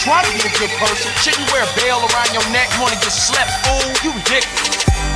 try to be a good person. Shouldn't wear a veil around your neck, wanna get slept, fool. You ridiculous.